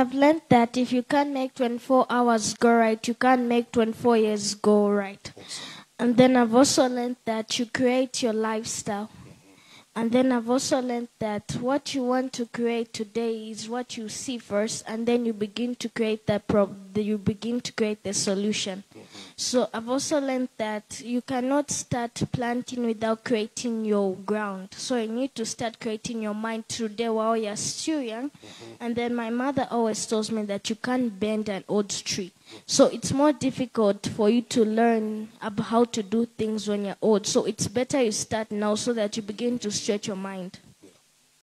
have learned that if you can't make 24 hours go right, you can't make 24 years go right. And then I've also learned that you create your lifestyle. And then I've also learned that what you want to create today is what you see first, and then you begin to create that problem. You begin to create the solution. So I've also learned that you cannot start planting without creating your ground. So you need to start creating your mind today while you're still young. And then my mother always tells me that you can't bend an old tree. So it's more difficult for you to learn about how to do things when you're old. So it's better you start now so that you begin to stretch your mind.